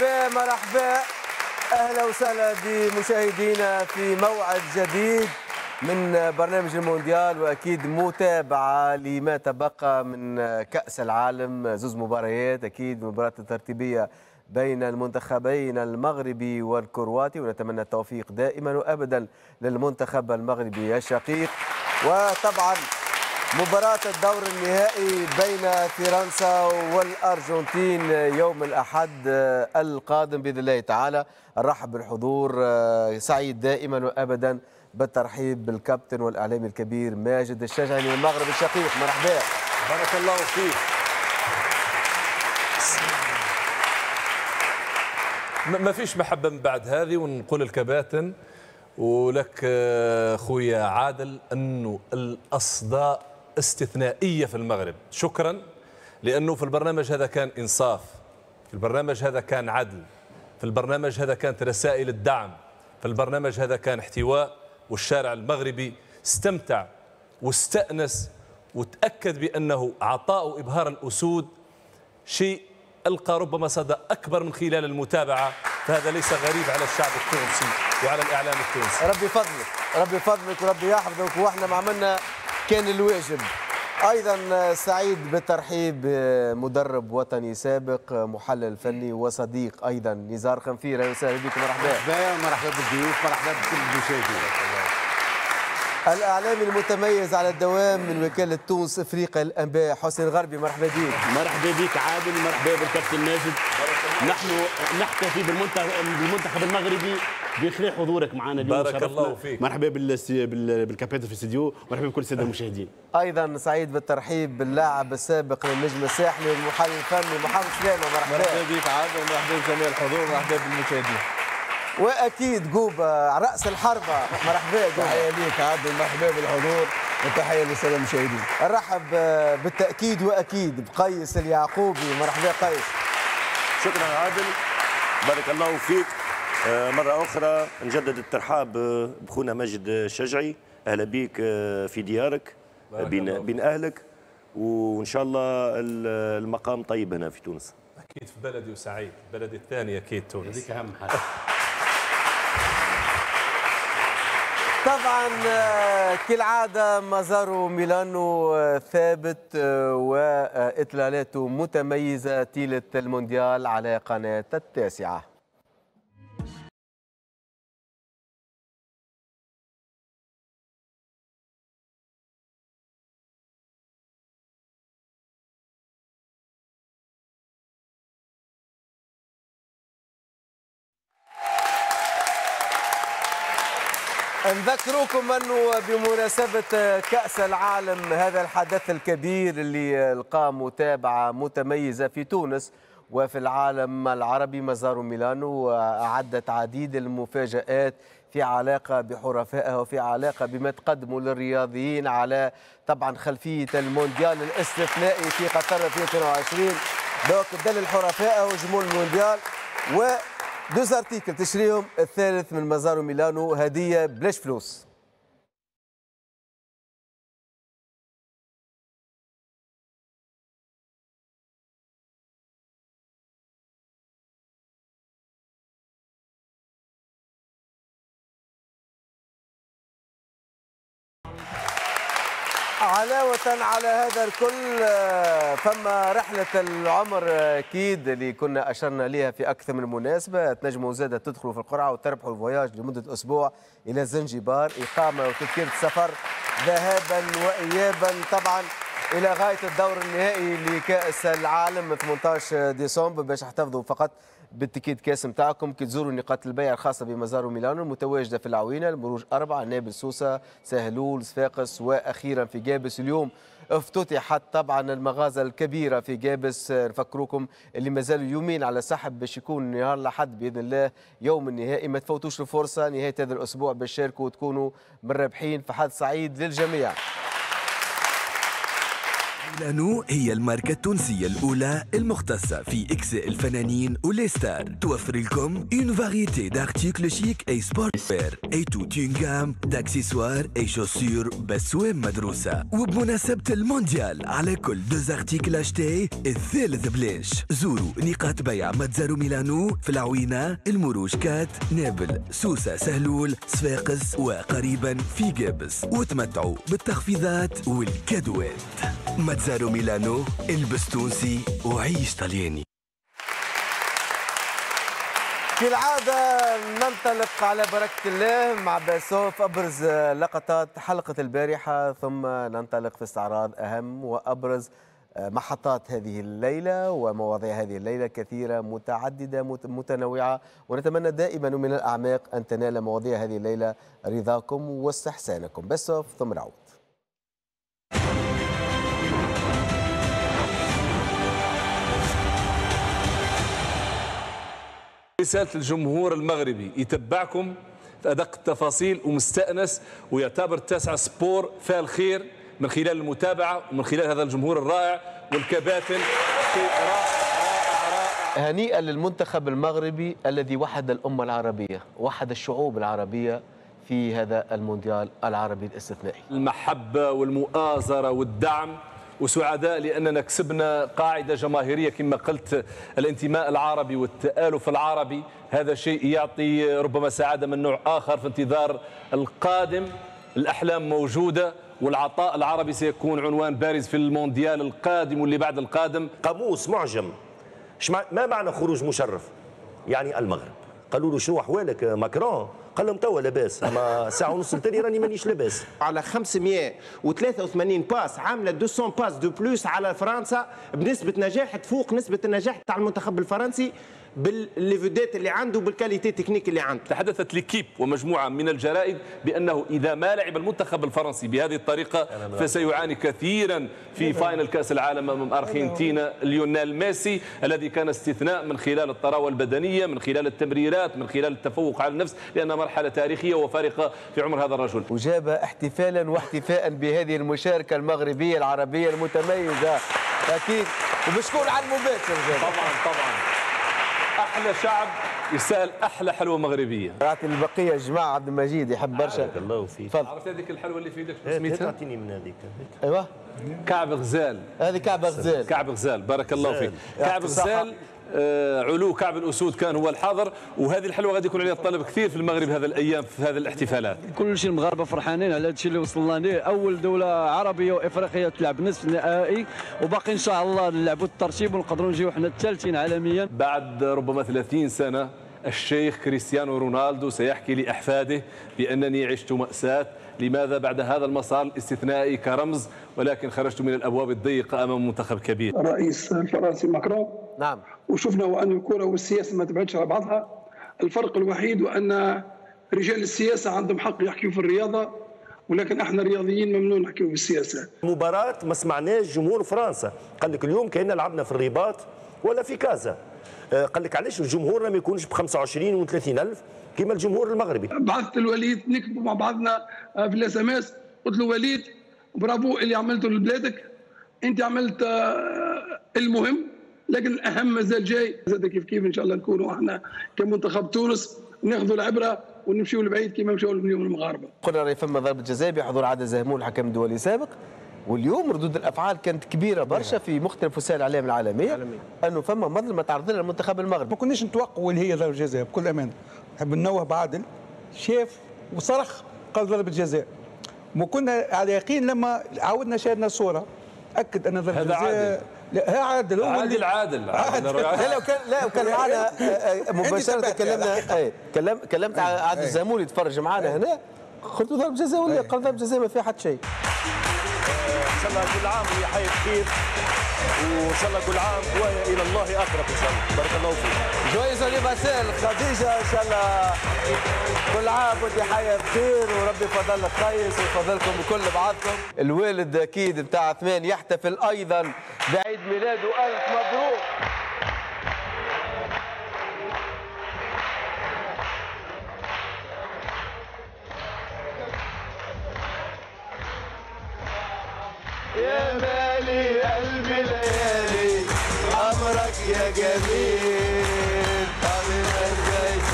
مرحبا مرحبا. أهلا وسهلا بمشاهدينا في موعد جديد من برنامج المونديال وأكيد متابعة لما تبقى من كأس العالم. زوز مباريات أكيد مباراة الترتيبيه بين المنتخبين المغربي والكرواتي ونتمنى التوفيق دائما وابدا للمنتخب المغربي الشقيق. وطبعا مباراة الدور النهائي بين فرنسا والأرجنتين يوم الأحد القادم بإذن الله تعالى. نرحب بالحضور سعيد دائما وأبدا بالترحيب بالكابتن والإعلامي الكبير ماجد الشجعي من المغرب الشقيق. مرحبا. بارك الله فيك. ما فيش محبة من بعد هذه ونقول الكباتن ولك خويا عادل أنه الأصداء استثنائية في المغرب. شكرا لأنه في البرنامج هذا كان إنصاف في البرنامج هذا كان عدل في البرنامج هذا كانت رسائل الدعم في البرنامج هذا كان احتواء والشارع المغربي استمتع واستأنس وتأكد بأنه عطاء وإبهار الأسود شيء ألقى ربما صدى أكبر من خلال المتابعة فهذا ليس غريب على الشعب التونسي وعلى الإعلام التونسي. ربي فضلك ربي فضلك وربي يحفظك وإحنا ما عملنا كان الواجب. أيضا سعيد بالترحيب مدرب وطني سابق محلل فني وصديق أيضا. نزار خنفير أهلا وسهلا بكم مرحبا. مرحبا مرحبا بالضيوف مرحبا بكل المشاهدين. الاعلامي المتميز على الدوام من وكالة تونس إفريقيا الأنباء حسين الغربي مرحبا بك. مرحبا بك عادل مرحبا بالكابتن ماجد نحن نحتفي بالمنتخب المغربي. بخير حضورك معنا اليوم بارك الله فيك. مرحبا بالكابتن في الاستديو مرحبا بكل السادة المشاهدين. أيضا سعيد بالترحيب باللاعب السابق للنجم الساحلي والمحلل الفني محمد سلامه مرحبا مرحبا بك عادل ومرحبا بجميع الحضور ومرحبا بالمشاهدين. وأكيد جوبا رأس الحربة. مرحبا جوبا تحية ليك عادل مرحبا بالحضور وتحية للسادة المشاهدين. نرحب بالتأكيد وأكيد بقيس اليعقوبي. مرحبا قيس. شكرا عادل. بارك الله فيك. مرة أخرى نجدد الترحاب بخونا ماجد الشجعي أهلا بك في ديارك بين, بين أهلك. وإن شاء الله المقام طيب هنا في تونس. أكيد في بلدي وسعيد. بلدي الثاني أكيد تونس. هذيك أهم حاجة. طبعا كالعادة مزارو ميلانو ثابت وإطلالاته متميزة تيلة المونديال على قناة التاسعة. نذكركم أنه بمناسبة كأس العالم هذا الحدث الكبير اللي لقى متابعة متميزة في تونس وفي العالم العربي مزار ميلانو اعدت عديد المفاجآت في علاقة بحرفائها وفي علاقة بما تقدموا للرياضيين على طبعا خلفية المونديال الاستثنائي في قطر 2022 دونك لل حرفاء وجمهور المونديال. و deux articles. تشريهم الثالث من متزارو ميلانو. هدية بلاش فلوس. على هذا الكل. فما رحلة العمر أكيد اللي كنا أشرنا لها في أكثر من مناسبة. تنجموا زادة تدخلوا في القرعة وتربحوا الفواياج لمدة أسبوع إلى زنجبار. إقامة وتذكرة سفر ذهابا وإيابا طبعا إلى غاية الدور النهائي لكأس العالم 18 ديسمبر باش احتفظوا فقط بالتكيد كاس نتاعكم كي تزوروا نقاط البيع الخاصة بمزار ميلانو المتواجدة في العوينة المروج أربعة نابل سوسة سهلول صفاقس وأخيرا في جابس. اليوم افتتحت طبعا المغازة الكبيرة في جابس. نفكروكم اللي مازالوا يومين على سحب باش يكون نهار الأحد بإذن الله يوم النهائي. ما تفوتوش الفرصة نهاية هذا الأسبوع باش تشاركوا وتكونوا من رابحين فحظ سعيد للجميع. لانو هي الماركة التونسية الأولى المختصة في إكساء الفنانين و les stars توفر لكم une variété d'articles chic et sportswear et toute une gamme d'accessoires et chaussures بأسوام مدروسة وبمناسبة المونديال على كل deux articles شريتهم الثالث بلاش زوروا نقاط بيع متزارو ميلانو في العوينة المروج كات نابل سوسة سهلول صفاقس وقريبا في جابس وتمتعوا بالتخفيضات والكادوات متزارو ميلانو إلبس تونسي وعيش طلياني. كالعادة ننطلق على بركة الله مع باسوف أبرز لقطات حلقة البارحة ثم ننطلق في استعراض أهم وأبرز محطات هذه الليلة ومواضيع هذه الليلة كثيرة متعددة مت- متنوعة ونتمنى دائما من الأعماق أن تنال مواضيع هذه الليلة رضاكم واستحسانكم. باسوف ثم نعود. رسالة الجمهور المغربي. يتبعكم في أدق التفاصيل ومستأنس ويعتبر التاسعة سبور فيها الخير من خلال المتابعة ومن خلال هذا الجمهور الرائع والكباتن. شيء رائع هنيئا للمنتخب المغربي الذي وحد الأمة العربية وحد الشعوب العربية في هذا المونديال العربي الاستثنائي. المحبة والمؤازرة والدعم وسعداء لأننا كسبنا قاعدة جماهيرية كما قلت الانتماء العربي والتآلف العربي. هذا شيء يعطي ربما سعادة من نوع آخر في انتظار القادم. الأحلام موجودة والعطاء العربي سيكون عنوان بارز في المونديال القادم واللي بعد القادم. قاموس معجم. ما معنى خروج مشرف؟ يعني المغرب. قالوا له شنو أحوالك ماكرون؟ قال لهم توا لاباس أما ساعة ونص التاني راني مانيش لاباس. على 583 باس عاملة 200 passes de plus على فرنسا بنسبة نجاح تفوق نسبة النجاح تاع المنتخب الفرنسي. بالليفيدات اللي عنده وبالكاليتي تكنيك اللي عنده. تحدثت L'Équipe ومجموعة من الجرائد بأنه إذا ما لعب المنتخب الفرنسي بهذه الطريقة فسيعاني كثيرا في finale كأس العالم أمام أرجنتينا. ليونيل ميسي الذي كان استثناء من خلال الطراوة البدنية من خلال التمريرات من خلال التفوق على النفس لأنها مرحلة تاريخية وفارقة في عمر هذا الرجل. وجاب احتفالا واحتفاء بهذه المشاركة المغربية العربية المتميزة. أكيد. وبشكون على المباشر جاب طبعا طبعا. أحلى شعب يسأل أحلى حلوة مغربية. رات البقية جماعة عبد المجيد يحب برشا. بارك الله فيك. تفضل. عرفت هذيك الحلوة اللي في يدك هات سميتها؟ اعطيني من هذيك. أيوه. كعب غزال. هذه كعبة غزال. كعب غزال بارك الله فيك. كعب. غزال علو كعب الأسود كان هو الحاضر وهذه الحلوة غادي يكون عليها الطلب كثير في المغرب هذا الأيام في هذه الاحتفالات. كل شيء المغاربه فرحانين على هادشي اللي وصلنا ليه. أول دولة عربية وإفريقية تلعب نصف النهائي وباقي إن شاء الله نلعبوا الترتيب ونقدروا نجيو حنا الثالثين عالميا. بعد ربما 30 سنة الشيخ كريستيانو رونالدو سيحكي لأحفاده بأنني عشت مأساة. لماذا بعد هذا المسار الاستثنائي كرمز ولكن خرجت من الأبواب الضيقة أمام منتخب كبير. الرئيس الفرنسي ماكرون. نعم. وشفنا وأن الكرة والسياسة ما تبعدش على بعضها. الفرق الوحيد وأن رجال السياسة عندهم حق يحكيوا في الرياضة ولكن إحنا رياضيين ممنوع نحكيوا في السياسة. مباراة ما سمعناش جمهور فرنسا. قال لك اليوم كأننا لعبنا في الرباط ولا في كازا. آه، قال لك علاش الجمهور ما يكونش ب 25 و 30 ألف كما الجمهور المغربي. بعثت الوليد نكتبوا مع بعضنا في الإس إم إس. قلت له وليد برافو اللي عملته لبلادك. أنت عملت آه، المهم. لكن الأهم مازال جاي. زاد كيف كيف إن شاء الله نكونوا إحنا كمنتخب تونس ناخذوا العبرة ونمشيوا لبعيد كما مشاوا اليوم المغاربة. قلنا راهي فما ضربة جزاء بحضور عادل زهمول الحكم الدولي السابق واليوم ردود الأفعال كانت كبيرة برشا في مختلف وسائل الإعلام العالمية. أنه فما مظلمه تعرض لها المنتخب المغربي. ما كناش نتوقعوا اللي هي ضربة جزاء بكل امانه نحب ننوه بعادل. شاف وصرخ قال ضربة جزاء وكنا على يقين لما عاودنا شاهدنا الصورة. اكد أن ضربه هذا جزاء عادل. لا ها عادل. هو عادل اللي- عادل. عادل. لا لو كان لا لو كان معنا آه، آه، مباشرة كلمنا أي كلم كلمت عادل الزهمول يتفرج معنا هنا. قلت له ضربه جزاء ولا قال ضربه جزاء ما فيها حتى شيء. إن شاء الله كل عام وهي حي بخير وان شاء الله كل عام والى الله اقرب إن شاء الله. بارك الله فيك. joyeux anniversaire خديجة إن شاء الله. كل عام وانت حيه بخير وربي يفضل لك خيس ويفضلكم بكل بعضكم. الوالد أكيد بتاع عثمان يحتفل أيضا بعيد ميلاده. ألف مبروك. يا مالي. يا جميل طبيب الجيش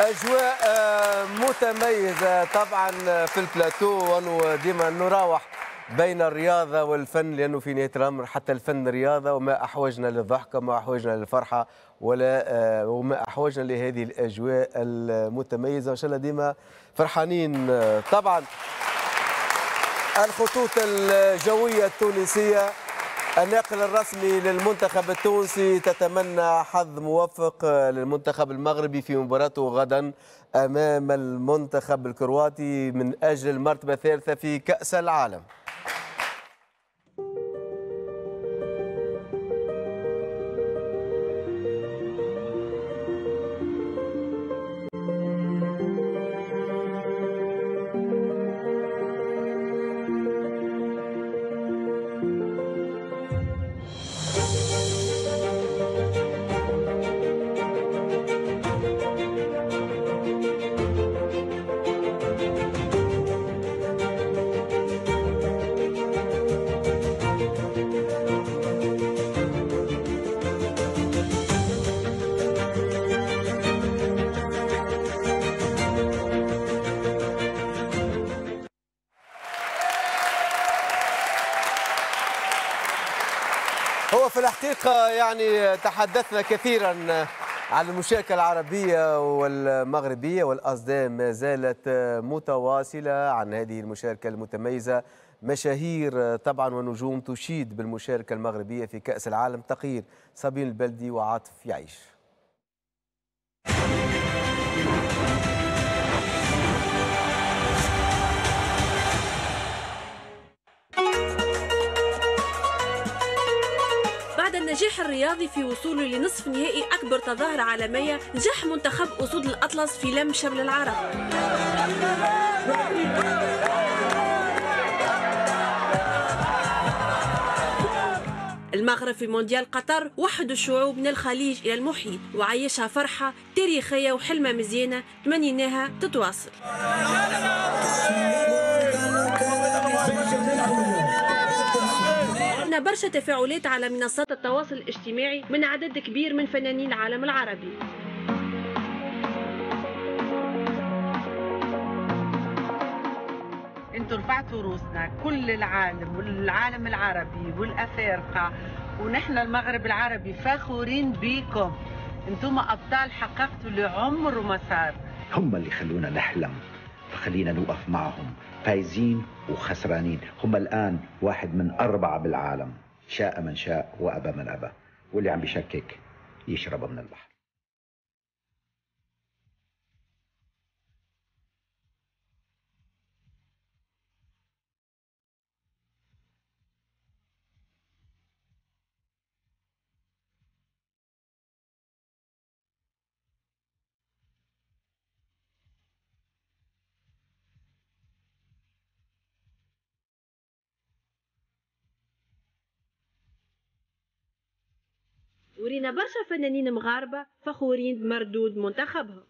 أجواء متميزة طبعا في البلاتو وانه ديما نراوح بين الرياضة والفن لأنه في نهاية الأمر حتى الفن رياضة وما أحوجنا للضحكة وما أحوجنا للفرحة ولا آه، وما أحوجنا لهذه الأجواء المتميزة. وإن شاء الله ديما فرحانين آه، طبعا. الخطوط الجوية التونسية الناقل الرسمي للمنتخب التونسي تتمنى حظ موفق للمنتخب المغربي في مباراته غدا. أمام المنتخب الكرواتي من أجل المرتبة الثالثة في كأس العالم. الحقيقة يعني تحدثنا كثيرا عن المشاركة العربية والمغربية والأصداء ما زالت متواصلة عن هذه المشاركة المتميزة. مشاهير طبعا ونجوم تشيد بالمشاركة المغربية في كأس العالم. تقرير صابين البلدي وعاطف يعيش. النجاح الرياضي في وصوله لنصف نهائي أكبر تظاهرة عالمية نجح منتخب أسود الأطلس في لم شمل العرب. المغرب في مونديال قطر وحد الشعوب من الخليج إلى المحيط وعيشها فرحة تاريخية وحلمة مزيانة تمنيناها تتواصل. برشا تفاعلات على منصات التواصل الاجتماعي من عدد كبير من فنانين العالم العربي. أنتوا رفعتوا روسنا كل العالم والعالم العربي والأفارقة ونحن المغرب العربي فخورين بيكم أنتم أبطال حققتوا لعمر وما صار هم اللي خلونا نحلم فخلينا نوقف معهم. فايزين وخسرانين. هم الآن واحد من أربعة بالعالم. شاء من شاء وأبى من أبى. واللي عم بيشكك يشرب من البحر. ورينا برشا فنانين مغاربة فخورين بمردود منتخبهم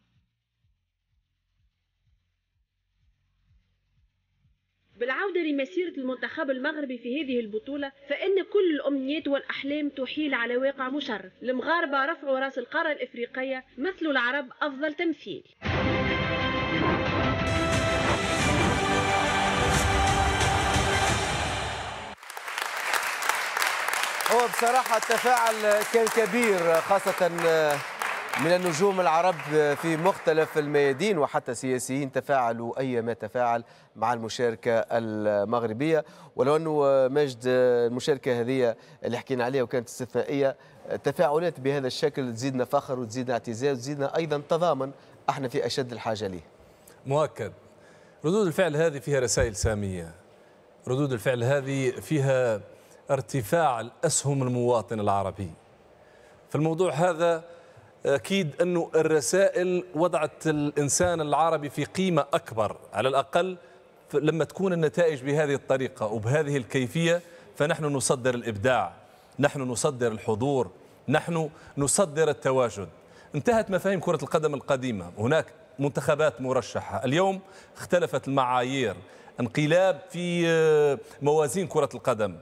بالعودة لمسيرة المنتخب المغربي في هذه البطولة فإن كل الأمنيات والأحلام تحيل على واقع مشرف. المغاربة رفعوا رأس القارة الإفريقية مثلوا العرب أفضل تمثيل. بصراحة التفاعل كان كبير خاصة من النجوم العرب في مختلف الميادين وحتى سياسيين تفاعلوا أي ما تفاعل مع المشاركة المغربية. ولو أنه مجد المشاركة هذه اللي حكينا عليها وكانت استثنائية تفاعلات بهذا الشكل تزيدنا فخر وتزيدنا اعتزاز وتزيدنا أيضا تضامن أحنا في أشد الحاجة ليه. مؤكد. ردود الفعل هذه فيها رسائل سامية. ردود الفعل هذه فيها ارتفاع الأسهم المواطن العربي. في الموضوع هذا أكيد أنه الرسائل وضعت الإنسان العربي في قيمة أكبر. على الأقل لما تكون النتائج بهذه الطريقة وبهذه الكيفية فنحن نصدر الإبداع نحن نصدر الحضور نحن نصدر التواجد. انتهت مفاهيم كرة القدم القديمة. هناك منتخبات مرشحة. اليوم اختلفت المعايير. انقلاب في موازين كرة القدم.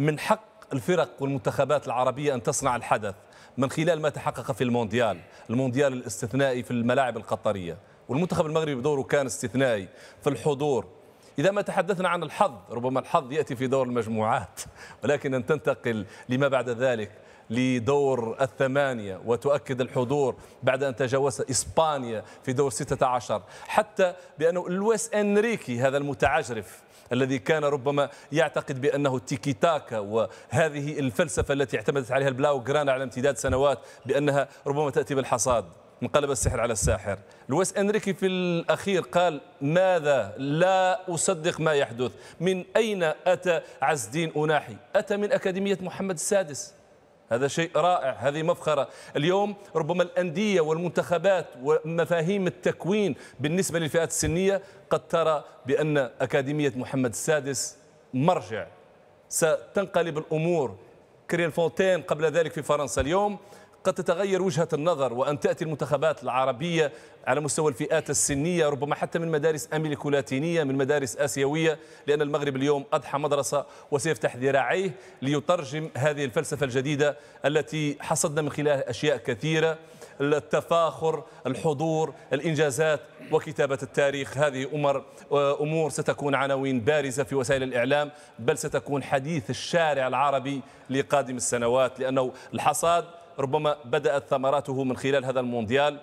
من حق الفرق والمنتخبات العربية أن تصنع الحدث من خلال ما تحقق في المونديال المونديال الاستثنائي في الملاعب القطرية. والمنتخب المغربي بدوره كان استثنائي في الحضور. إذا ما تحدثنا عن الحظ ربما الحظ يأتي في دور المجموعات ولكن أن تنتقل لما بعد ذلك لدور الثمانية وتؤكد الحضور بعد أن تجاوز إسبانيا في دور 16 حتى بأنه لويس أنريكي هذا المتعجرف الذي كان ربما يعتقد بأنه التيكي تاكا وهذه الفلسفة التي اعتمدت عليها البلاو جرانا على امتداد سنوات بأنها ربما تأتي بالحصاد انقلب السحر على الساحر. لويس إنريكي في الأخير قال ماذا؟ لا أصدق ما يحدث. من أين أتى عز الدين اناحي أتى من أكاديمية محمد السادس. هذا شيء رائع هذه مفخرة. اليوم ربما الأندية والمنتخبات ومفاهيم التكوين بالنسبة للفئات السنية قد ترى بأن أكاديمية محمد السادس مرجع. ستنقلب الأمور. كريل فونتين قبل ذلك في فرنسا اليوم. قد تتغير وجهة النظر وأن تأتي المنتخبات العربية على مستوى الفئات السنية ربما حتى من مدارس أمريكو لاتينية من مدارس آسيوية لأن المغرب اليوم أضحى مدرسة وسيفتح ذراعيه ليترجم هذه الفلسفة الجديدة التي حصدنا من خلالها أشياء كثيرة التفاخر الحضور الإنجازات وكتابة التاريخ. هذه أمر أمور ستكون عناوين بارزة في وسائل الإعلام بل ستكون حديث الشارع العربي لقادم السنوات لأنه الحصاد ربما بدأت ثمراته من خلال هذا المونديال.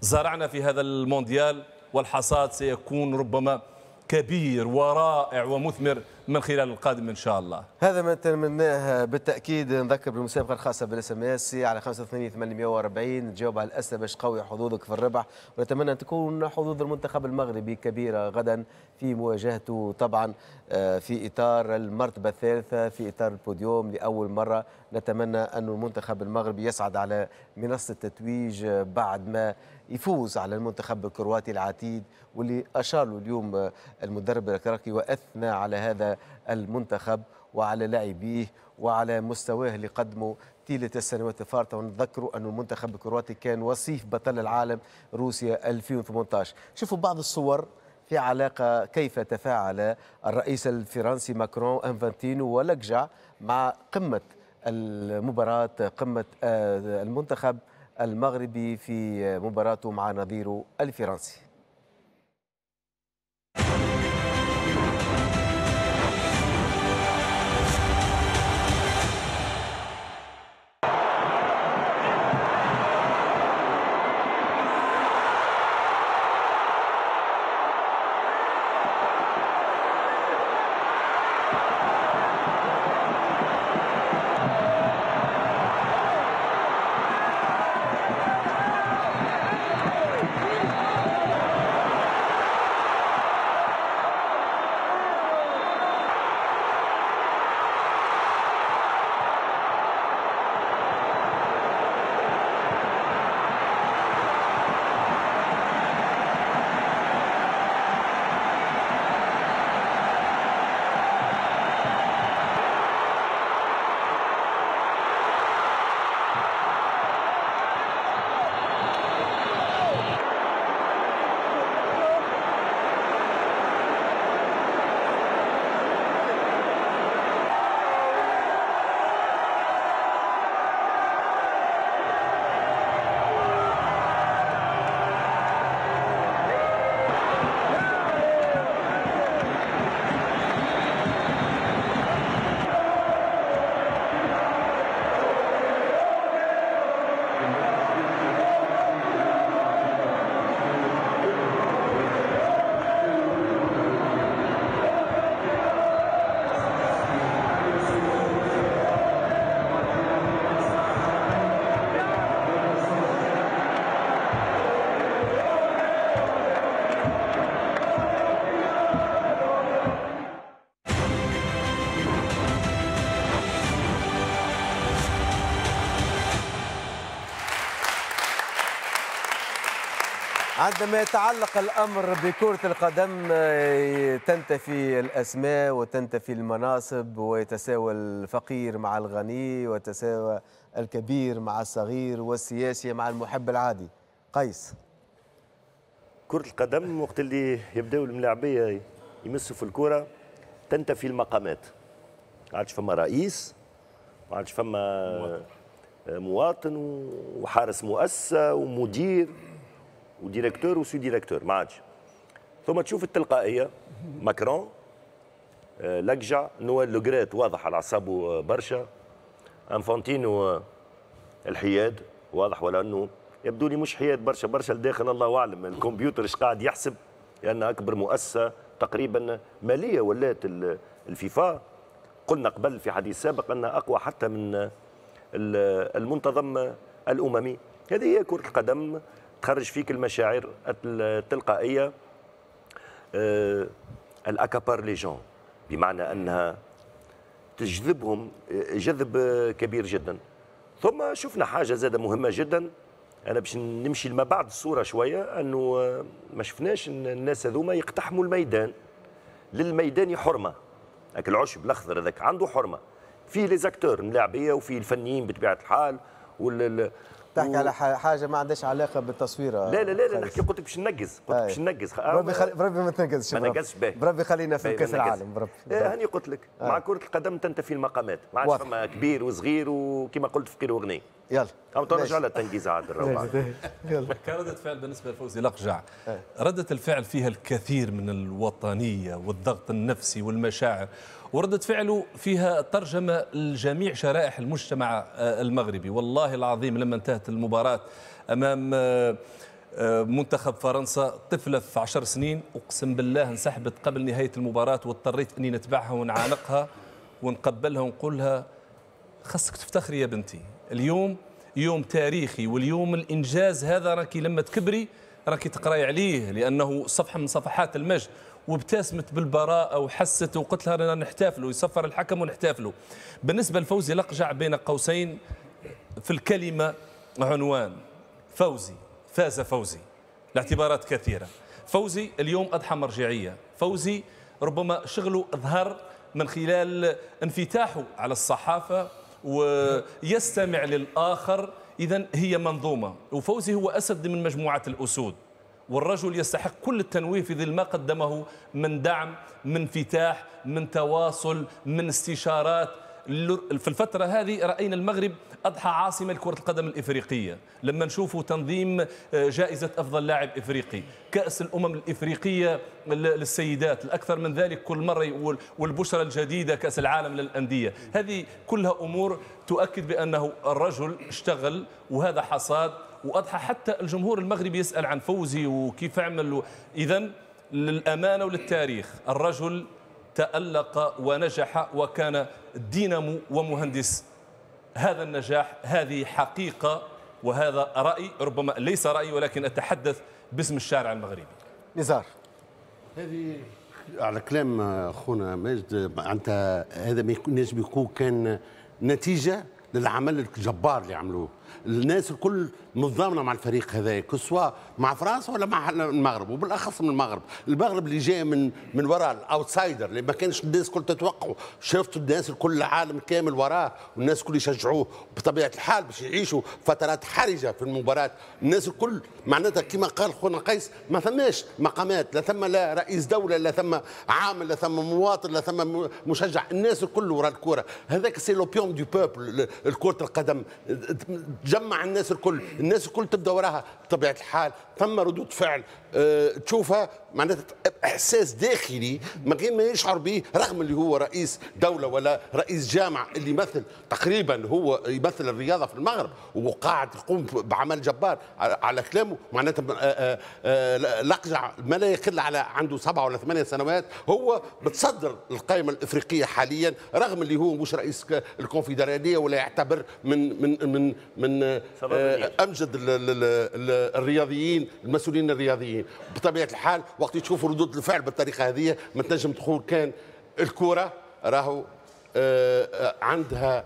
زرعنا في هذا المونديال والحصاد سيكون ربما كبير ورائع ومثمر. من خلال القادم إن شاء الله. هذا ما نتمناه بالتأكيد نذكر بالمسابقه الخاصة بالإس إم إس على 85 840 تجاوب على الأسئلة باش تقوي حظوظك في الربح. ونتمنى أن تكون حظوظ المنتخب المغربي كبيرة غدا في مواجهته طبعا آه، في إطار المرتبة الثالثة في إطار البوديوم لأول مرة. نتمنى أن المنتخب المغربي يصعد على منصة التتويج بعد ما يفوز على المنتخب الكرواتي العتيد واللي أشار له اليوم المدرب الكراكي وأثنى على هذا المنتخب وعلى لاعبيه وعلى مستواه اللي قدمه طيلة السنوات الفارطة. ونذكروا أن المنتخب الكرواتي كان وصيف بطل العالم روسيا 2018 شوفوا بعض الصور في علاقة كيف تفاعل الرئيس الفرنسي ماكرون انفانتينو ولقجع مع قمة المباراة قمة آه، المنتخب المغربي في مباراته مع نظيره الفرنسي. عندما يتعلق الأمر بكرة القدم آه، تنتفي الأسماء وتنتفي المناصب ويتساوى الفقير مع الغني ويتساوى الكبير مع الصغير والسياسي مع المحب العادي. قيس. كرة القدم وقت اللي يبداو الملاعبية يمسوا في الكرة تنتفي المقامات. ما عادش فما رئيس ما عادش فما مواطن وحارس مؤسسة ومدير. و directeur و sous-directeur ما عادش. ثم تشوف التلقائية ماكرون آه، لقجع نويل لوغريت واضح على أعصابه برشا. انفانتينو آه، الحياد واضح ولا إنه يبدو لي مش حياد برشا برشا لداخل الله أعلم الكمبيوتر إيش قاعد يحسب لأن أكبر مؤسسة تقريبا مالية ولات ال- الفيفا. قلنا قبل في حديث سابق إنها أقوى حتى من ال- المنتظم الأممي. هذه هي كرة القدم تخرج فيك المشاعر التلقائية آه، الاكابار لي جون. بمعنى أنها تجذبهم جذب كبير جدا. ثم شفنا حاجة زادة مهمة جدا. أنا باش نمشي لما بعد الصورة شوية أنه ما شفناش الناس هذوما يقتحموا الميدان. للميدان حرمة. هاك العشب الأخضر هذاك عنده حرمة. في les acteurs اللاعبيه وفي الفنيين بطبيعة الحال وال تحكي على ح- حاجة ما عندهاش علاقة بالتصوير لا لا لا, لا نحكي قلت لك باش ننقز قلت باش ننقز بربي خلي بربي ما تنقزش ما. نقزش به بربي خلينا في باهي، كأس. العالم بربي آه، هاني قلت لك آه. مع كرة القدم تنتفي المقامات ما عادش. فما كبير وصغير وكما قلت فقير وغني يلا. أو ترجع. على التنقيز عاد الروعه كردة فعل بالنسبة لفوزي لقجع ردة الفعل فيها الكثير من الوطنية والضغط النفسي والمشاعر وردة فعله فيها ترجمة لجميع شرائح المجتمع آه، المغربي. والله العظيم لما انتهت المباراة أمام آه، آه، منتخب فرنسا طفلة في عشر سنين أقسم بالله انسحبت قبل نهاية المباراة واضطريت أني نتبعها ونعانقها ونقبلها ونقولها. خاصك تفتخري يا بنتي. اليوم يوم تاريخي واليوم الإنجاز هذا راكي لما تكبري راكي تقراي عليه لأنه صفحة من صفحات المجد. وابتسمت بالبراءة وحست وقلت لها رانا نحتفلوا يصفر الحكم ونحتفلوا. بالنسبة لفوزي لقجع بين قوسين في الكلمة عنوان. فوزي فاز فوزي لاعتبارات كثيرة. فوزي اليوم أضحى مرجعية. فوزي ربما شغله ظهر من خلال انفتاحه على الصحافة ويستمع للآخر. اذا هي منظومة وفوزي هو أسد من مجموعة الأسود. والرجل يستحق كل التنويه في ظل ما قدمه من دعم من انفتاح من تواصل من استشارات. في الفترة هذه رأينا المغرب أضحى عاصمة لكرة القدم الإفريقية. لما نشوفوا تنظيم جائزة أفضل لاعب إفريقي كأس الأمم الإفريقية للسيدات الأكثر من ذلك كل مرة والبشرة الجديدة كأس العالم للأندية. هذه كلها أمور تؤكد بأنه الرجل اشتغل وهذا حصاد وأضحى. حتى الجمهور المغربي يسأل عن فوزي وكيف عمل إذا للأمانة وللتاريخ الرجل تألق ونجح وكان دينامو ومهندس. هذا النجاح هذه حقيقة وهذا رأي ربما ليس رأي ولكن أتحدث باسم الشارع المغربي. نزار. هذه على كلام أخونا ماجد انت هذا ما يكون كان نتيجة للعمل الجبار اللي عملوه. الناس الكل متضامنه مع الفريق هذا كسوا مع فرنسا ولا مع المغرب وبالأخص من المغرب. المغرب اللي جاي من من وراء الاوتسايدر اللي ما كانش الناس الكل تتوقعوا شفتوا الناس الكل العالم كامل وراه والناس الكل يشجعوه بطبيعة الحال باش يعيشوا فترات حرجة في المباراة. الناس الكل معناتها كما قال خونا قيس ما ثماش مقامات لا ثم لا رئيس دولة لا ثم عامل لا ثم مواطن لا ثم مشجع. الناس الكل وراء الكره هذاك c'est l'opium du peuple الكرة القدم. تجمع الناس الكل الناس الكل تبدأ وراها بطبيعة الحال ثم ردود فعل. أه تشوفها معناتها إحساس داخلي ما غير ما يشعر به رغم اللي هو رئيس دولة ولا رئيس جامعة اللي يمثل تقريبا هو يمثل الرياضة في المغرب وقاعد يقوم بعمل جبار على كلامه. معناتها أه أه أه لقجع ما لا يقل على عنده سبعه ولا ثمانية سنوات. هو بتصدر القائمه الإفريقية حاليا رغم اللي هو مش رئيس الكونفدرالية ولا يعتبر من من من من آه، أمجد ال- ال- ال- الرياضيين المسؤولين الرياضيين. بطبيعة الحال وقت تشوفوا ردود الفعل بالطريقة هذه ما تنجم تقول كان الكرة راهو آه، آه، عندها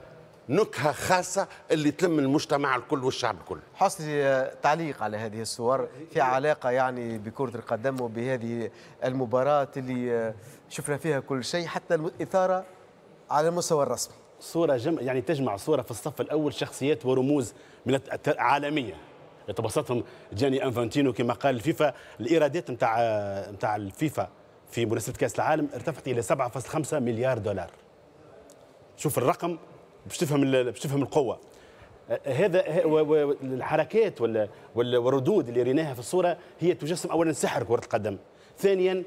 نكهة خاصة اللي تلم المجتمع الكل والشعب الكل. حسني آه، تعليق على هذه الصور في علاقة يعني بكرة القدم وبهذه المباراة اللي شفنا فيها كل شيء حتى الإثارة على المستوى الرسمي. صورة جم... يعني تجمع صورة في الصف الأول شخصيات ورموز من الت... يتبسطهم جاني انفانتينو كما قال الفيفا. الإيرادات نتاع نتاع الفيفا في مناسبه كأس العالم ارتفعت إلى 7.5 مليار دولار. شوف الرقم باش تفهم باش تفهم القوة. آه، هذا الحركات والردود اللي ريناها في الصورة هي تجسم اولا سحر كرة القدم. ثانيا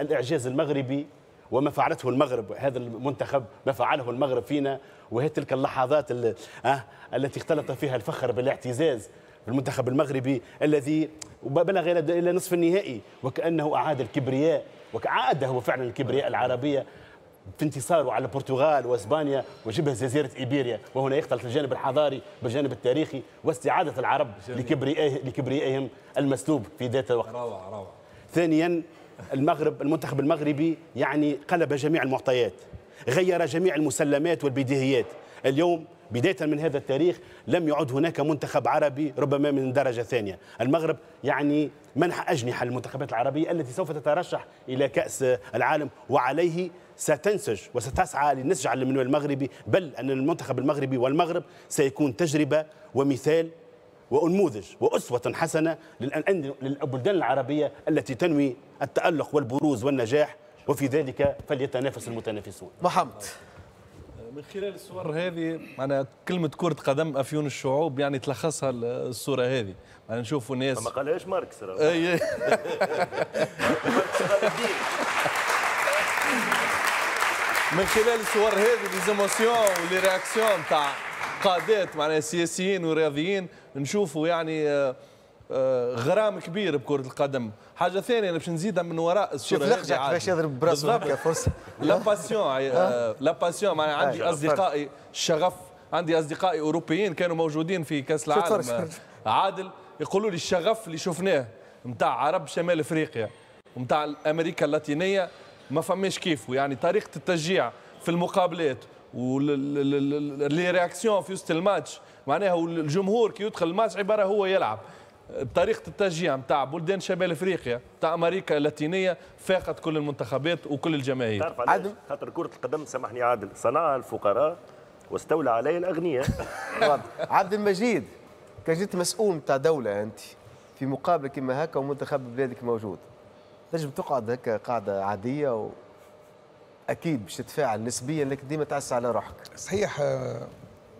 الإعجاز المغربي وما فعلته المغرب. هذا المنتخب ما فعله المغرب فينا. وهي تلك اللحظات ال- آه التي اختلط فيها الفخر بالاعتزاز. المنتخب المغربي الذي بلغ إلى إلى نصف النهائي وكأنه أعاد الكبرياء وعاد هو فعلا الكبرياء العربية في انتصاره على البرتغال وإسبانيا وشبه جزيرة إيبيريا وهنا يختلط الجانب الحضاري بالجانب التاريخي واستعادة العرب لكبريائه لكبريائهم المسلوب في ذات الوقت. روعة روعة. ثانيا المغرب المنتخب المغربي يعني قلب جميع المعطيات غير جميع المسلمات والبديهيات. اليوم بداية من هذا التاريخ لم يعد هناك منتخب عربي ربما من درجة ثانية. المغرب يعني منح أجنحة للمنتخبات العربية التي سوف تترشح إلى كأس العالم وعليه ستنسج وستسعى للنسج على المنوال المغربي بل أن المنتخب المغربي والمغرب سيكون تجربة ومثال ونموذج وأسوة حسنة للبلدان العربية التي تنوي التألق والبروز والنجاح وفي ذلك فليتنافس المتنافسون. محمد. من خلال الصور. هذه أنا كلمة كرة قدم أفيون الشعوب يعني تلخصها الصورة هذه. أنا نشوفوا ناس ما قالهاش ماركس راه. أي. من خلال الصور هذه les émotions و les réactions تاع قادات معناها سياسيين ورياضيين نشوفوا يعني آه، غرام كبير بكرة القدم. حاجة ثانية أنا باش نزيدها من وراء الصورة شوف عادي. كيفاش يضرب براسه فرصة. la passion آه، la passion معناها عندي أي. أصدقائي الشغف عندي أصدقائي أوروبيين كانوا موجودين في كأس العالم؟ آه، عادل. يقولوا لي الشغف اللي شفناه نتاع عرب شمال إفريقيا ونتاع أمريكا اللاتينية ما فماش كيفه. يعني طريقة التشجيع في المقابلات و les réactions في وسط الماتش معناها الجمهور كي يدخل الماتش عبارة هو يلعب. بطريقة التشجيع نتاع بلدان شمال أفريقيا نتاع أمريكا اللاتينية فاقت كل المنتخبات وكل الجماهير تعرف علاش؟ خاطر كرة القدم سامحني عادل صنعها الفقراء واستولى عليه الأغنياء واضح. عبد المجيد كان جيت مسؤول نتاع دولة أنت في مقابلة كما هكا ومنتخب بلادك موجود تنجم تقعد هكا قاعدة عادية و... أكيد باش تتفاعل نسبيا لكن ديما تعس على روحك صحيح آه،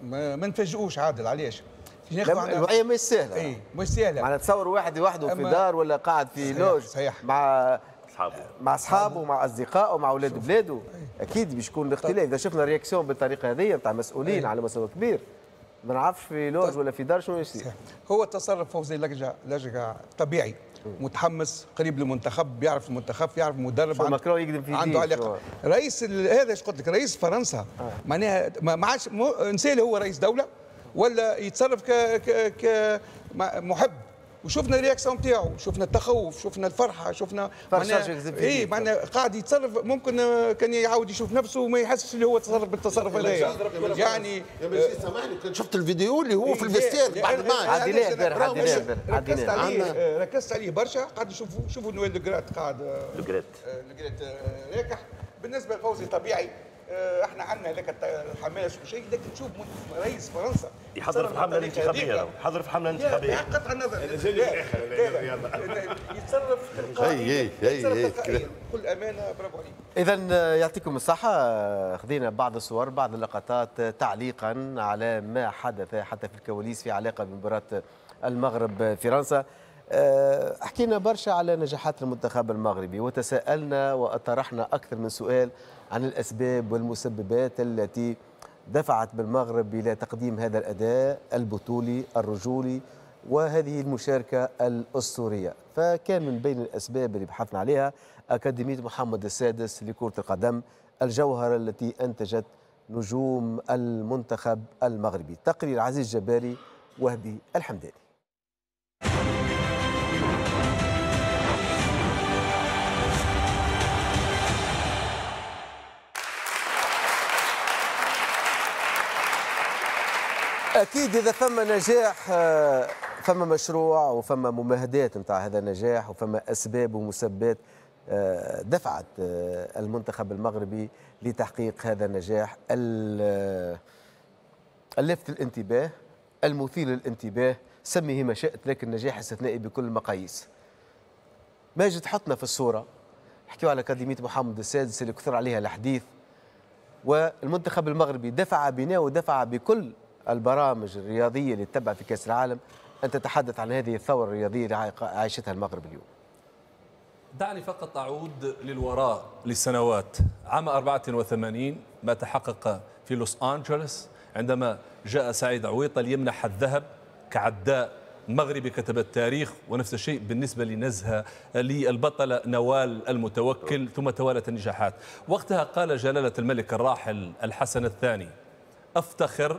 ما, ما نفاجئوش عادل علاش؟ لا، الوضعية مش سهلة. اي مش سهلة. معناها تصور واحد لوحده في دار ولا قاعد في loge صحيح. مع أصحابه. مع أصحابه مع أصدقائه مع أولاد بلاده أكيد باش يكون الاختلاف. إذا شفنا réaction بالطريقة هذه نتاع مسؤولين على مستوى كبير. ما نعرفش في loge ولا في دار شنو يصير. هو التصرف فوزي لقجع لقجع طبيعي. متحمس قريب للمنتخب بيعرف المنتخب يعرف المدرب ماكرون يقدم في عنده علاقة. رئيس هذا إيش قلت لك؟ رئيس فرنسا. معناها ما عادش انسان هو رئيس دولة. ولا يتصرف ك ك ك م- محب. وشفنا ال réaction نتاعو شفنا التخوف شفنا الفرحة شفنا في اي. معناها قاعد يتصرف ممكن آه، كان يعاود يشوف نفسه وما يحسش اللي هو تصرف بالتصرف هذايا يعني سامحني كنت شفت الفيديو اللي هو في ال vestiaire بعد الماتش عديناه البارح، برافو، عديناه مش- البارح،. ركزت عليه آه، ركزت عليه برشا. قاعد نشوفوا شوفوا نويل لوغريت قاعد آه، لوغريت لقيت آه، راكح بالنسبة لفوزي طبيعي آه، إحنا عندنا لك الحماس وشيء لكن تشوف من- رئيس فرنسا. يحضر في الحملة الانتخابية راه. حضر في الحملة الانتخابية قطع النظر يتصرف تلقائيا بكل أمانة برافو عليك. اذا يعطيكم الصحة. خذينا بعض الصور بعض اللقطات تعليقا على ما حدث حتى في الكواليس في علاقة بمباراة المغرب فرنسا. حكينا برشا على نجاحات المنتخب المغربي وتساءلنا وطرحنا أكثر من سؤال. عن الأسباب والمسببات التي دفعت بالمغرب إلى تقديم هذا الأداء البطولي الرجولي وهذه المشاركة الأسطورية. فكان من بين الأسباب اللي بحثنا عليها أكاديمية محمد السادس لكرة القدم الجوهرة التي أنتجت نجوم المنتخب المغربي. تقرير عزيز جبالي وهبي الحمداني. أكيد إذا فما نجاح آه، فما مشروع وفما ممهدات نتاع هذا النجاح وفما أسباب ومسبات آه، دفعت آه، المنتخب المغربي لتحقيق هذا النجاح ال- اللفت الانتباه المثير للانتباه سميه ما شئت لكن نجاح استثنائي بكل المقاييس. ماجد حطنا في الصورة. حكيوا على أكاديمية محمد السادس اللي كثر عليها الحديث. والمنتخب المغربي دفع بنا ودفع بكل البرامج الرياضية اللي تتبع في كأس العالم أن تتحدث عن هذه الثورة الرياضية اللي عاي- عايشتها المغرب اليوم. دعني فقط أعود للوراء للسنوات. عام 84 ما تحقق في لوس أنجلوس عندما جاء سعيد عويطة ليمنح الذهب كعداء مغربي كتب التاريخ ونفس الشيء بالنسبة لنزهة للبطلة نوال المتوكل ثم توالت النجاحات. وقتها قال جلالة الملك الراحل الحسن الثاني أفتخر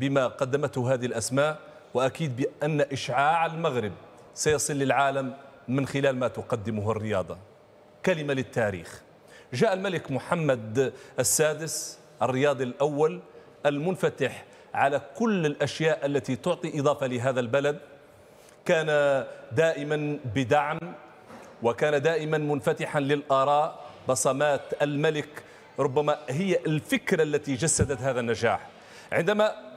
بما قدمته هذه الأسماء وأكيد بأن إشعاع المغرب سيصل للعالم من خلال ما تقدمه الرياضة. كلمة للتاريخ. جاء الملك محمد السادس الرياضي الأول المنفتح على كل الأشياء التي تعطي إضافة لهذا البلد. كان دائما بدعم وكان دائما منفتحا للآراء بصمات الملك ربما هي الفكرة التي جسدت هذا النجاح. عندما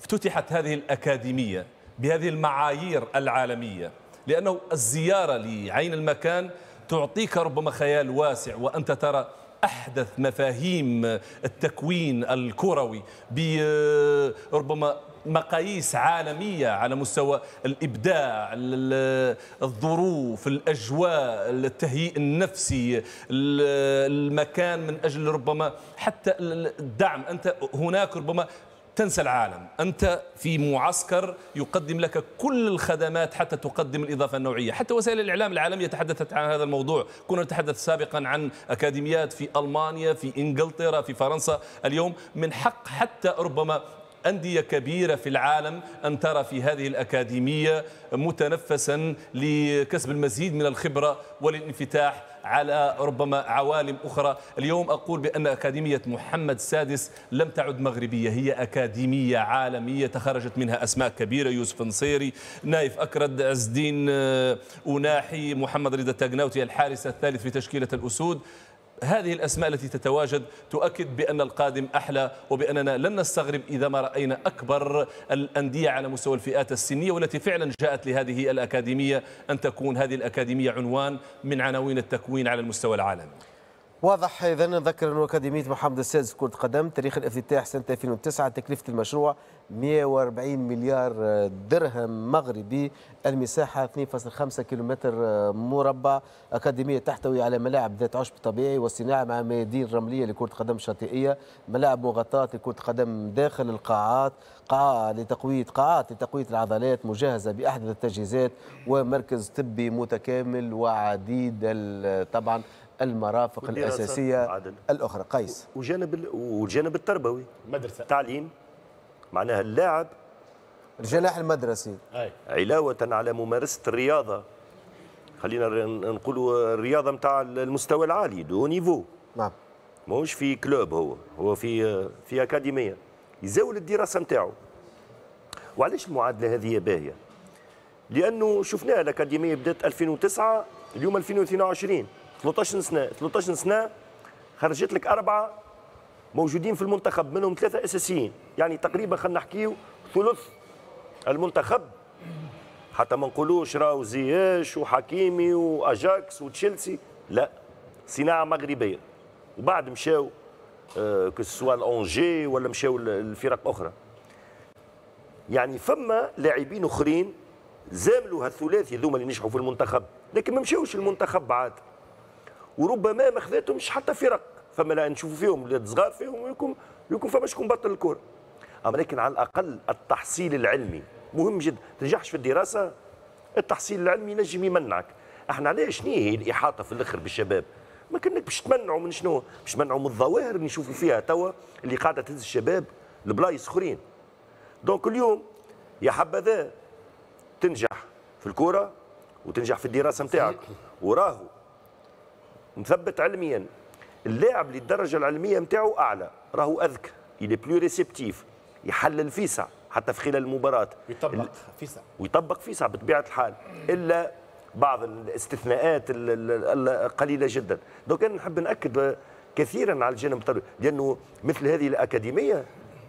افتتحت هذه الأكاديمية بهذه المعايير العالمية لأنه الزيارة لعين المكان تعطيك ربما خيال واسع وأنت ترى أحدث مفاهيم التكوين الكروي بربما مقاييس عالمية على مستوى الإبداع ال- الظروف الأجواء التهيئ النفسي ال- المكان من أجل ربما حتى الدعم. أنت هناك ربما تنسى العالم. أنت في معسكر يقدم لك كل الخدمات حتى تقدم الإضافة النوعية. حتى وسائل الإعلام العالمية تحدثت عن هذا الموضوع. كنا نتحدث سابقا عن أكاديميات في ألمانيا في إنجلترا في فرنسا. اليوم من حق حتى ربما أندية كبيرة في العالم أن ترى في هذه الأكاديمية متنفسا لكسب المزيد من الخبرة والانفتاح على ربما عوالم أخرى. اليوم أقول بأن أكاديمية محمد السادس لم تعد مغربية هي أكاديمية عالمية تخرجت منها أسماء كبيرة يوسف نصيري نايف أكرد عز الدين آه، أناحي محمد رضا التاجناوتي الحارس الثالث في تشكيلة الأسود. هذه الأسماء التي تتواجد تؤكد بأن القادم أحلى وبأننا لن نستغرب إذا ما رأينا أكبر الأندية على مستوى الفئات السنية والتي فعلا جاءت لهذه الأكاديمية. أن تكون هذه الأكاديمية عنوان من عناوين التكوين على المستوى العالمي. واضح اذا نذكر انه أكاديمية محمد السادس كرة قدم تاريخ الافتتاح سنة 2009 تكلفة المشروع 140 مليار درهم مغربي المساحة 2.5 كيلومتر مربع. أكاديمية تحتوي على ملاعب ذات عشب طبيعي والصناعة مع ميادين رملية لكرة قدم شاطئية ملاعب مغطاة لكرة قدم داخل القاعات قاعة لتقوية قاعات لتقوية العضلات مجهزة بأحدث التجهيزات ومركز طبي متكامل وعديد طبعا المرافق الأساسية عادل. الأخرى. قيس. وجانب ال- والجانب التربوي. مدرسة. تعليم. معناها اللاعب. الجناح المدرسي. أي. علاوة على ممارسة الرياضة. خلينا نقولوا الرياضة نتاع المستوى العالي دو نيفو. نعم. ماهوش في كلوب هو. هو في في أكاديمية. يزاول الدراسة نتاعو وعلاش المعادلة هذه باهية؟ لأنه شفناها الأكاديمية بدأت 2009 اليوم 2022 13 سنة. 13 سنة خرجت لك أربعة موجودين في المنتخب منهم ثلاثة أساسيين. يعني تقريبا خلينا نحكيو ثلث المنتخب. حتى ما نقولوش راهو زياش وحكيمي وأجاكس وتشيلسي. لا صناعة مغربية. وبعد مشاو آه كسوا اونجي ولا مشاو الفرق أخرى. يعني فما لاعبين أخرين زاملوا هالثلاثي ذوما اللي نجحوا في المنتخب لكن ما مشاوش المنتخب بعد وربما ما خذاتهمش حتى فرق. فما لا نشوفوا فيهم ولاد صغار فيهم يكون يكون فما شكون بطل الكرة. اما لكن على الأقل التحصيل العلمي مهم جدا. تنجحش في الدراسة التحصيل العلمي نجم يمنعك. إحنا علاش شنو هي الإحاطة في الأخر بالشباب؟ ما كانك باش تمنعوا من شنو؟ باش تمنعوا من الظواهر اللي نشوفوا فيها توا اللي قاعدة تهز الشباب لبلايص أخرين. دونك اليوم يا حبذا تنجح في الكره وتنجح في الدراسة نتاعك. وراهو مثبت علميا. اللاعب اللي الدرجه العلمية نتاعو أعلى. راهو أذكى. الي بلو ريسبتيف يحلل فيسع حتى في خلال المباراة. يطبق فيسا ويطبق فيسا بطبيعة الحال. إلا بعض الاستثناءات ال- ال- القليله جدا. دوك أنا نحب نأكد كثيرا على الجانب التربوي لأنه مثل هذه الأكاديمية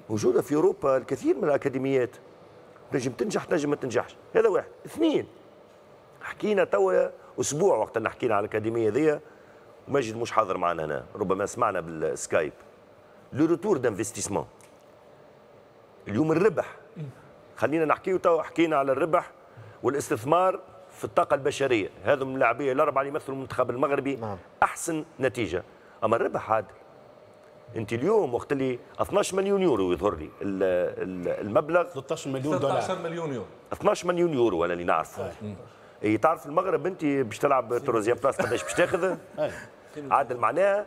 موجودة في أوروبا الكثير من الأكاديميات. تنجم تنجح تنجم ما تنجحش. هذا واحد. اثنين حكينا توا أسبوع وقت اللي حكينا على الأكاديمية ذي وماجد مش حاضر معنا هنا ربما سمعنا بالسكايب. le retour d'investissement اليوم الربح. خلينا نحكيو توا حكينا على الربح والاستثمار في الطاقة البشرية. هذا من اللاعبيه الأربعة اللي يمثلوا المنتخب المغربي نعم. أحسن نتيجة. أما الربح عادل. أنت اليوم وقت اللي 12 مليون يورو يظهر لي ال- ال- المبلغ. 13 مليون دولار. 13 مليون يورو. 12 مليون يورو أنا اللي نعرفه تعرف المغرب أنت باش تلعب troisième place قداش باش تاخذ؟ عادل معناها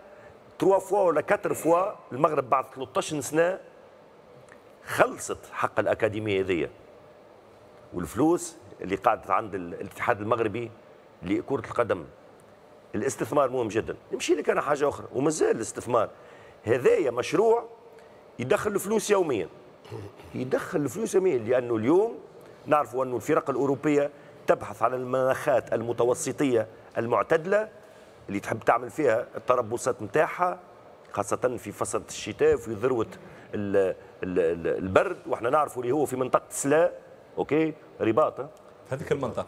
trois fois ولا quatre fois المغرب بعد 13 سنة خلصت حق الأكاديمية هذيا والفلوس اللي قاعدت عند ال- الاتحاد المغربي لكرة القدم. الاستثمار مهم جدا. نمشي لك أنا حاجة أخرى. ومازال الاستثمار. هذايا مشروع يدخل الفلوس يوميا. يدخل الفلوس يوميا لأنه اليوم نعرفوا أنه الفرق الأوروبية تبحث عن المناخات المتوسطية المعتدلة اللي تحب تعمل فيها التربصات نتاعها خاصة في فصل الشتاء وفي ذروة ال- ال- ال- البرد. وإحنا نعرفوا اللي هو في منطقة سلا أوكي؟ رباط؟ هذيك المنطقة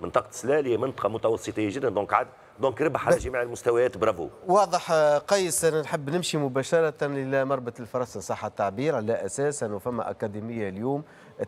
منطقة سلا اللي هي منطقة متوسطية جدا. دونك عاد دونك ربح على جميع المستويات. برافو. واضح قيس أنا نحب نمشي مباشرة إلى مربط الفرس إن صح التعبير. على أساس أنه فما أكاديمية اليوم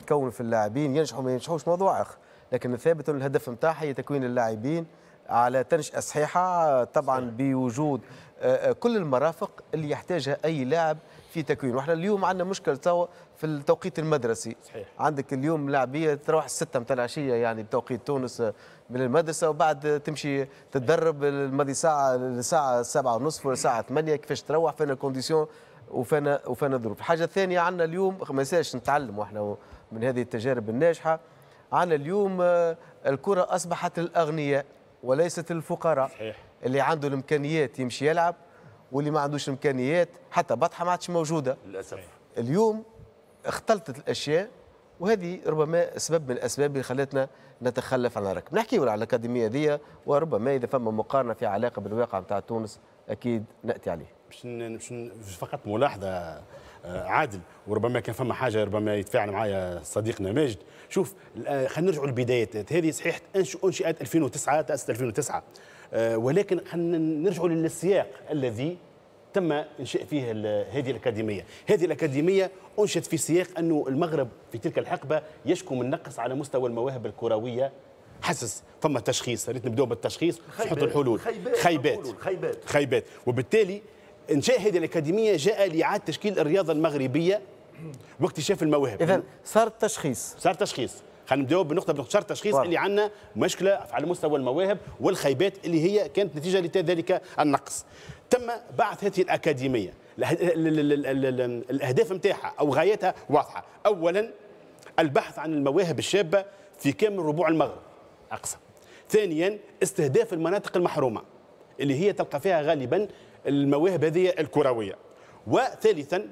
تكون في اللاعبين. ينجحوا ما ينجحوش موضوع آخر. لكن الثابت الهدف نتاعها هي تكوين اللاعبين على تنشئة صحيحة آه، طبعا بوجود آه، آه، كل المرافق اللي يحتاجها أي لاعب في تكوين. وإحنا اليوم عندنا مشكلة توا في التوقيت المدرسي. صحيح. عندك اليوم لاعبية تروح الستة متاع العشية يعني بتوقيت تونس آه، من المدرسة وبعد تمشي تتدرب الماضي ساعة لساعة سبعة ونصف ولا ساعة ثمانية كيفاش تروح فينا كونديسيون وفينا وفينا ظروف. الحاجة الثانية عندنا اليوم ما نساش نتعلم وإحنا من هذه التجارب الناجحة. عندنا اليوم آه، الكرة أصبحت للأغنياء وليست للفقراء صحيح. اللي عنده الإمكانيات يمشي يلعب واللي ما عندوش إمكانيات حتى بطحة ما عادش موجودة. للأسف. اليوم اختلطت الأشياء وهذه ربما سبب من الأسباب اللي خلتنا نتخلف عن الركب. نحكي على الأكاديمية دي وربما إذا فما مقارنة في علاقة بالواقع نتاع تونس أكيد نأتي عليه. باش ن- فقط ملاحظة عادل وربما كان فما حاجة ربما يتفاعل معايا صديقنا ماجد شوف آه، خلينا نرجعوا للبدايات هذه صحيح انشئت 2009 تاسست 2009 آه، ولكن خلينا نرجعوا للسياق الذي تم إنشاء فيه هذه الأكاديمية، هذه الأكاديمية أنشئت في سياق أنه المغرب في تلك الحقبة يشكو من نقص على مستوى المواهب الكروية حسس فما تشخيص ريت نبداو بالتشخيص نحط خيبات. الحلول خيبات. خيبات. خيبات وبالتالي انشاء هذه الأكاديمية جاء لإعادة تشكيل الرياضة المغربية واكتشاف المواهب. اذا صار التشخيص صار تشخيص. خلينا نبداو بنقطة بنقطة. صار تشخيص واضح. اللي عندنا مشكلة على مستوى المواهب والخيبات اللي هي كانت نتيجة لذلك النقص. تم بعث هذه الأكاديمية. الأهداف نتاعها أو غايتها واضحة. اولا البحث عن المواهب الشابة في كامل ربوع المغرب. أقصى. ثانيا استهداف المناطق المحرومة اللي هي تلقى فيها غالبا المواهب هذه الكروية. وثالثا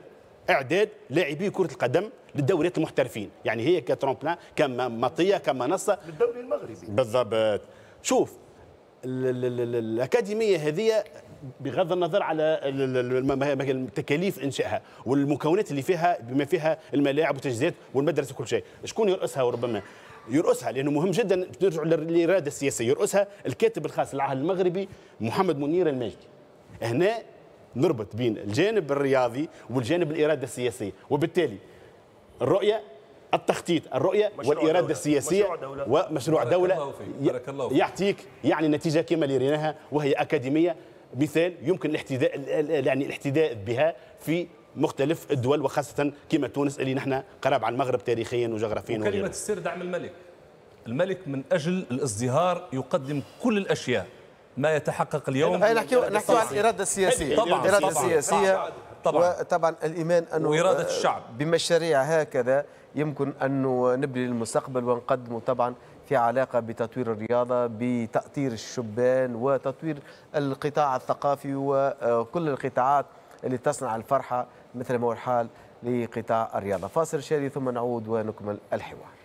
إعداد لاعبي كرة القدم للدوريات المحترفين. يعني هي كترomplin كمطية كمنصة. للدوري المغربي. بالضبط. شوف ال- ال- ال- ال- الأكاديمية هذه بغض النظر على تكاليف إنشائها والمكونات اللي فيها بما فيها الملاعب والتجهيزات والمدرسة وكل شيء. شكون يرأسها وربما؟ يرأسها لأنه مهم جدا نرجع للإرادة السياسية. يرأسها الكاتب الخاص للعهد المغربي محمد منير الماجدي هنا نربط بين الجانب الرياضي والجانب الإرادة السياسية وبالتالي الرؤية التخطيط الرؤية والاراده دولة. السياسيه مشروع دولة. ومشروع بارك دولة الله فيك. بارك الله فيك. يعطيك يعني نتيجة كما اللي ريناها وهي أكاديمية مثال يمكن الاحتذاء ال- ال- يعني الاحتذاء بها في مختلف الدول وخاصة كما تونس اللي نحن قراب على المغرب تاريخيا وجغرافيا وكلمة وغيره السر دعم الملك الملك من أجل الازدهار يقدم كل الأشياء ما يتحقق اليوم نحكي نحكي عن الاراده السياسيه طبعاً، الاراده طبعاً. السياسيه طبعاً. وطبعا الإيمان أنه وإرادة آه، الشعب. بمشاريع هكذا يمكن انه نبني للمستقبل ونقدمه طبعا في علاقة بتطوير الرياضة بتأطير الشبان وتطوير القطاع الثقافي وكل القطاعات اللي تصنع الفرحة مثل ما هو الحال لقطاع الرياضة فاصل شادي ثم نعود ونكمل الحوار